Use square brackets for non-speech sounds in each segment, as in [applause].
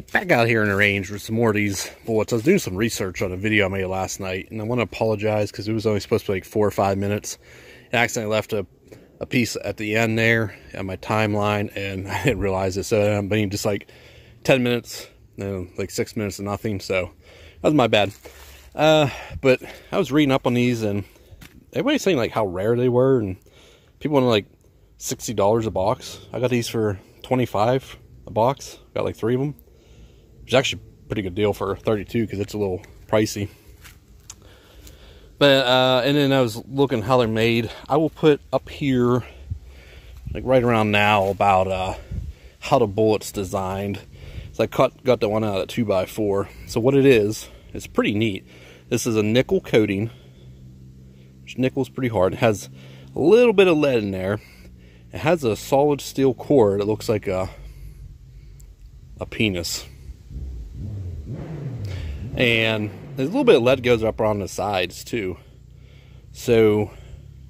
back out here in the range with some more of these bullets. I was doing some research on a video I made last night, and I want to apologize because it was only supposed to be like four or five minutes. I accidentally left a, a piece at the end there on my timeline, and [laughs] I didn't realize it. So I'm being just like 10 minutes, you know, like six minutes of nothing. So that was my bad. Uh, but I was reading up on these, and everybody's saying like how rare they were, and people wanted like $60 a box. I got these for 25 a box. Got like three of them. Is actually a pretty good deal for 32 because it's a little pricey. But, uh, and then I was looking how they're made. I will put up here, like right around now, about uh, how the bullet's designed. So I cut, got the one out of 2x4. So what it is, it's pretty neat. This is a nickel coating. Which nickel's pretty hard. It has a little bit of lead in there. It has a solid steel core that looks like a, a penis and there's a little bit of lead goes up around the sides too. So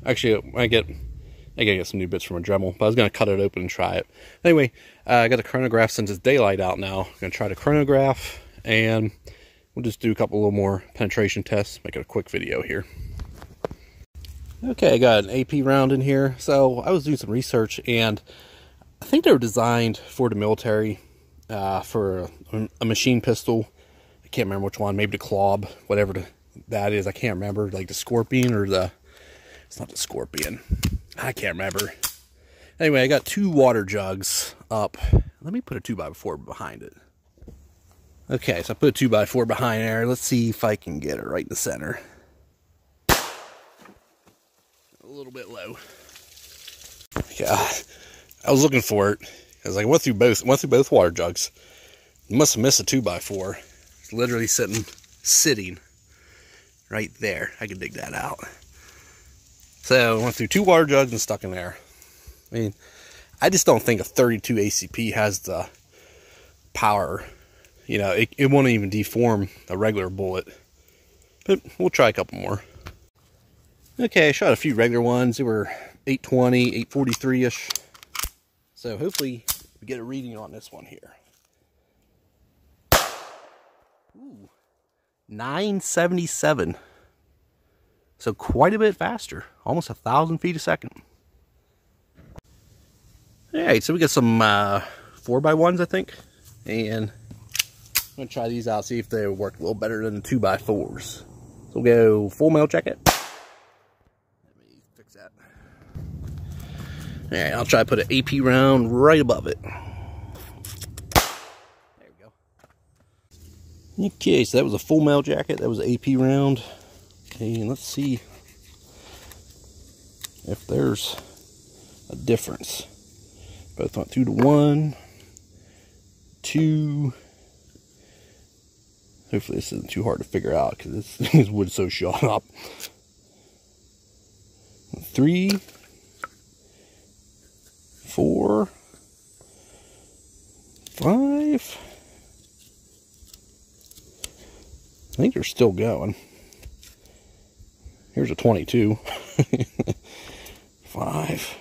actually I get I gotta get some new bits from a Dremel, but I was gonna cut it open and try it. Anyway, uh, I got the chronograph since it's daylight out now. I'm gonna try the chronograph and we'll just do a couple little more penetration tests, make it a quick video here. Okay, I got an AP round in here. So I was doing some research and I think they were designed for the military, uh, for a, a machine pistol I can't remember which one, maybe the Klobb, whatever the, that is. I can't remember, like the Scorpion or the, it's not the Scorpion. I can't remember. Anyway, I got two water jugs up. Let me put a 2x4 behind it. Okay, so I put a 2x4 behind there. Let's see if I can get it right in the center. A little bit low. Yeah, I was looking for it. Because I went through both, went through both water jugs. must have missed a 2x4 literally sitting, sitting right there. I can dig that out. So I went through two water jugs and stuck in there. I mean, I just don't think a 32 ACP has the power. You know, it, it won't even deform a regular bullet. But we'll try a couple more. Okay, I shot a few regular ones. They were 820, 843-ish. So hopefully we get a reading on this one here. Ooh, 977. So quite a bit faster, almost a thousand feet a second. All right, so we got some uh, four by ones, I think, and I'm gonna try these out, see if they work a little better than the two by fours. So we'll go full metal jacket. Let me fix that. All right, I'll try to put an AP round right above it. Okay, so that was a full metal jacket. That was AP round. Okay, and let's see if there's a difference. Both went through to one, two. Hopefully this isn't too hard to figure out because this, [laughs] this wood so shot up. Three, four, five. I think they're still going. Here's a 22. [laughs] Five.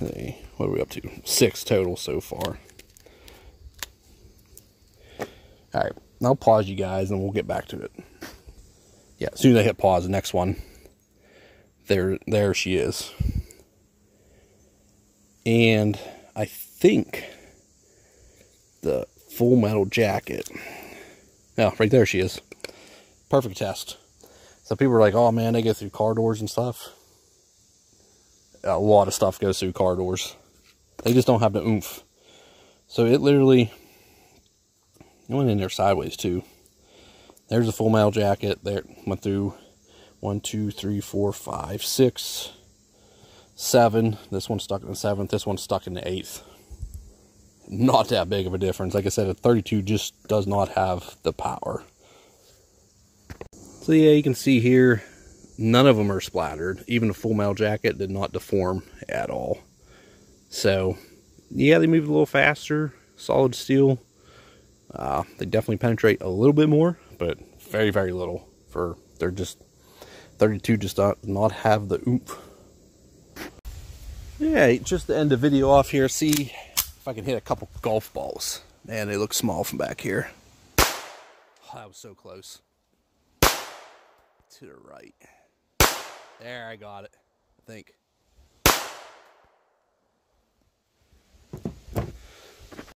See, what are we up to? Six total so far. Alright, I'll pause you guys and we'll get back to it. Yeah, as soon as I hit pause, the next one, there, there she is. And I think the full metal jacket. Yeah, right there she is. Perfect test. So people are like, oh man, they go through car doors and stuff. A lot of stuff goes through car doors. They just don't have the oomph. So it literally it went in there sideways too. There's a full metal jacket. There went through one, two, three, four, five, six, seven. This one's stuck in the seventh. This one's stuck in the eighth not that big of a difference. Like I said, a 32 just does not have the power. So yeah, you can see here, none of them are splattered. Even the full metal jacket did not deform at all. So, yeah, they move a little faster. Solid steel. Uh, they definitely penetrate a little bit more, but very, very little. For they're just 32 just not not have the oomph. Yeah, just to end the video off here. See, if I can hit a couple golf balls. Man, they look small from back here. Oh, that was so close. To the right. There, I got it. I think.